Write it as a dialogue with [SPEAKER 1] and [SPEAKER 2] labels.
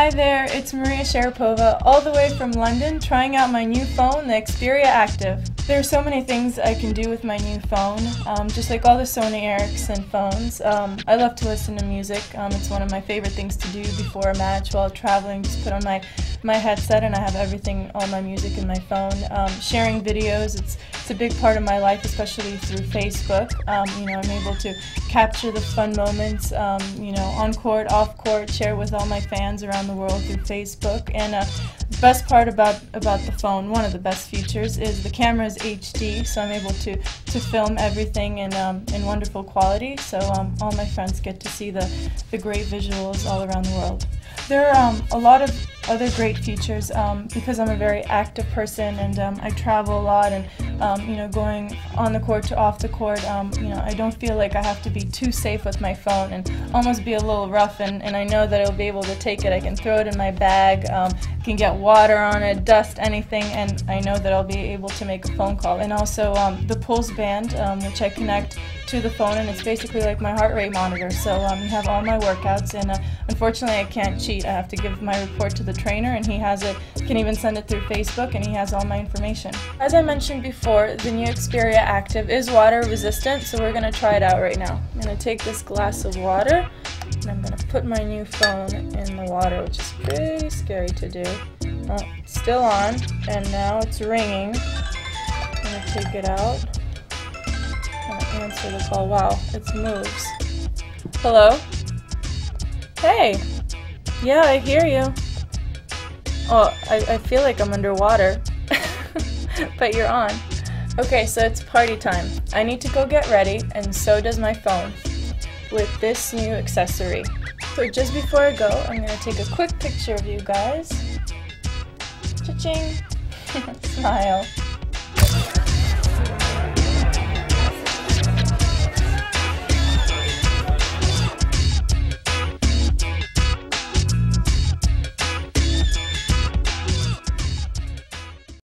[SPEAKER 1] Hi there, it's Maria Sharapova, all the way from London, trying out my new phone, the Xperia Active. There are so many things I can do with my new phone, um, just like all the Sony Ericsson phones. Um, I love to listen to music. Um, it's one of my favorite things to do before a match while traveling. Just put on my, my headset and I have everything, all my music in my phone. Um, sharing videos, it's, it's a big part of my life, especially through Facebook. Um, you know, I'm able to capture the fun moments, um, you know, on court, off court, share with all my fans around the world through Facebook. And uh, the best part about, about the phone, one of the best features, is the camera is HD, so I'm able to, to film everything in, um, in wonderful quality. So um, all my friends get to see the, the great visuals all around the world. There are um, a lot of other great features um, because I'm a very active person and um, I travel a lot and um, you know going on the court to off the court um, you know I don't feel like I have to be too safe with my phone and almost be a little rough and, and I know that I'll be able to take it. I can throw it in my bag um, can get water on it dust anything and I know that I'll be able to make a phone call. And also the pulse band which I connect to the phone and it's basically like my heart rate monitor. So you have all my workouts and uh, unfortunately I can't I have to give my report to the trainer and he has it, can even send it through Facebook and he has all my information. As I mentioned before, the new Xperia Active is water resistant, so we're to try it out right now. I'm to take this glass of water and I'm to put my new phone in the water, which is pretty scary to do. Oh, still on, and now it's ringing. I'm to take it out. Going to answer the call. Wow, it moves. Hello? Hey! Yeah, I hear you. Oh, I, I feel like I'm underwater. but you're on. Okay, so it's party time. I need to go get ready, and so does my phone, with this new accessory. So just before I go, I'm to take a quick picture of you guys. Cha-ching! Smile.